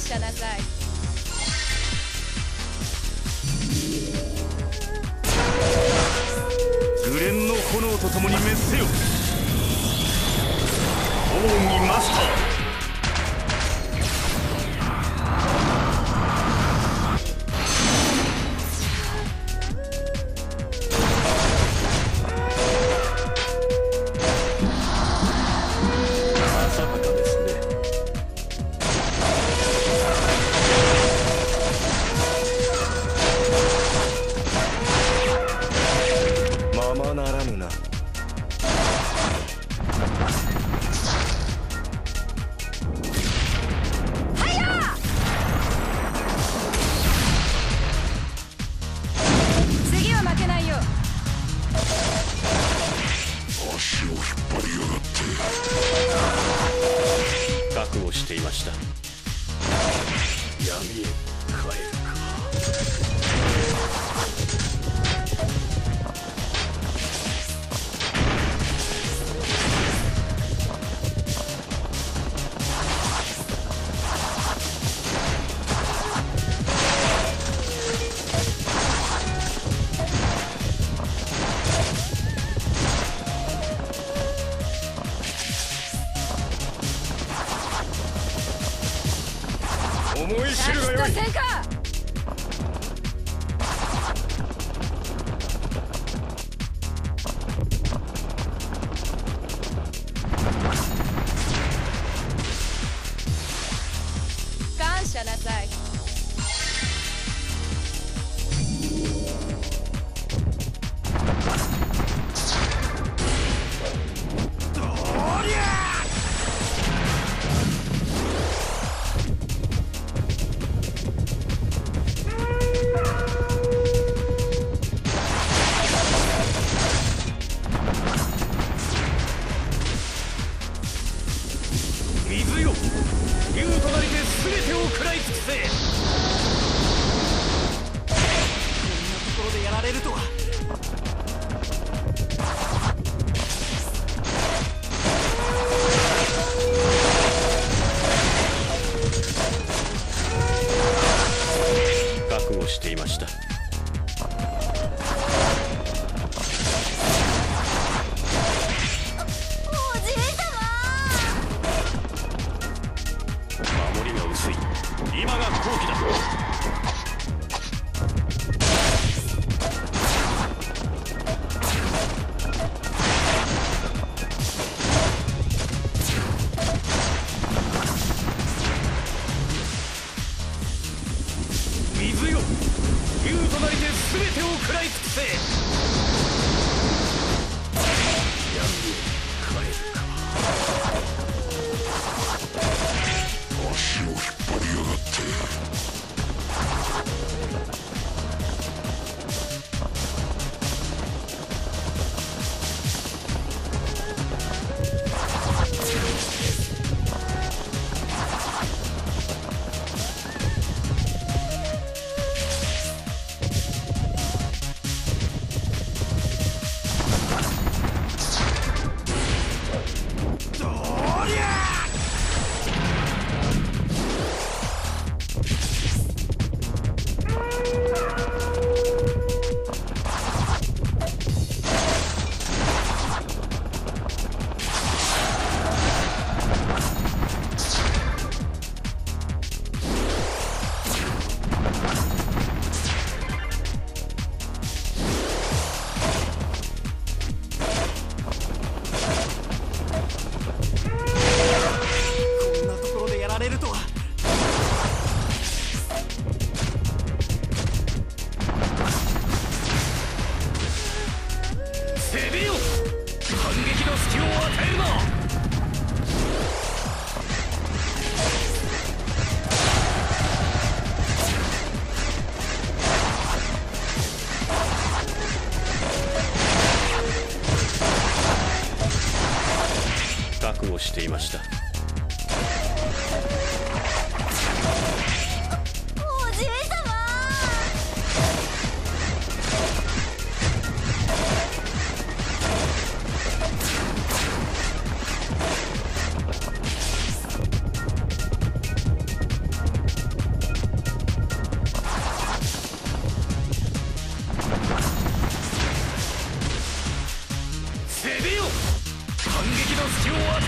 感謝なさい。連の炎とともに滅せよ。王にマスター。足を引っ張りやがって。覚悟していました闇へ戦か！島が好機だ。覚悟していました。必要は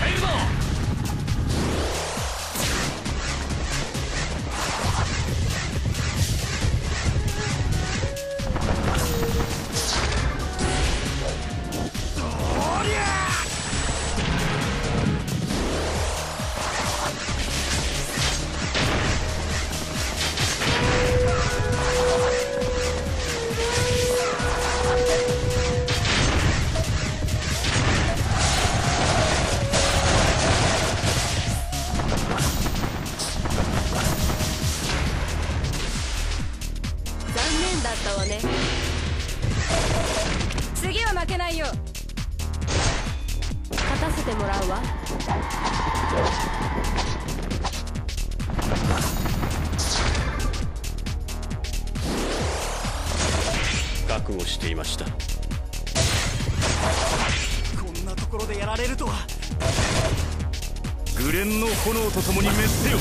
いました。こんなところでやられるとは。グレンの炎とともに滅せよ。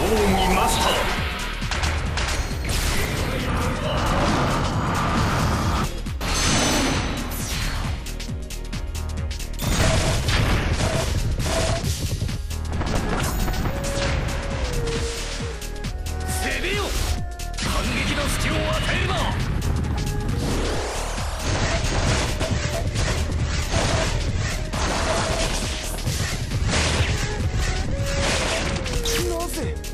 王にマスター。That's it.